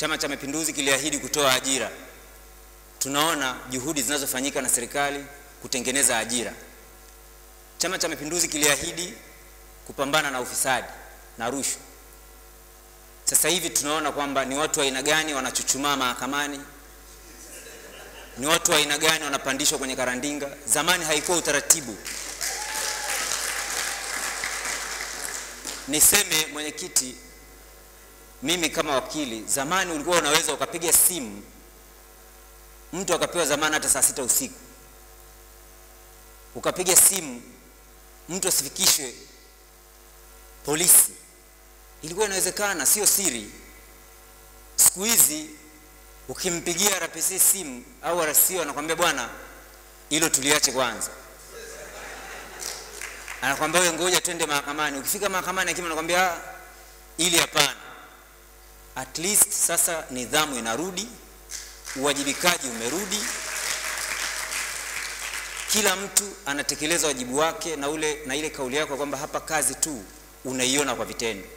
Chama cha Mapinduzi kiliahidi kutoa ajira. Tunaona juhudi zinazofanyika na serikali kutengeneza ajira. Chama cha Mapinduzi kiliahidi kupambana na ufisadi na rushwa. Sasa hivi tunaona kwamba ni watu wa aina gani wanachuchumaa mahakamani, ni watu wa aina gani wanapandishwa kwenye karandinga. Zamani haikuwa utaratibu. Niseme mwenyekiti, mimi kama wakili, zamani ulikuwa unaweza ukapiga simu mtu akapewa zamani hata saa sita usiku, ukapiga simu mtu asifikishwe polisi, ilikuwa inawezekana, sio siri. Siku hizi ukimpigia RPC simu au RCO anakwambia bwana, hilo tuliache kwanza, anakwambia wewe ngoja twende mahakamani. Ukifika mahakamani, hakimu anakwambia "Ah, ili hapana. At least sasa nidhamu inarudi, uwajibikaji umerudi, kila mtu anatekeleza wajibu wake, na ule na ile kauli yako kwamba hapa kazi tu unaiona kwa vitendo.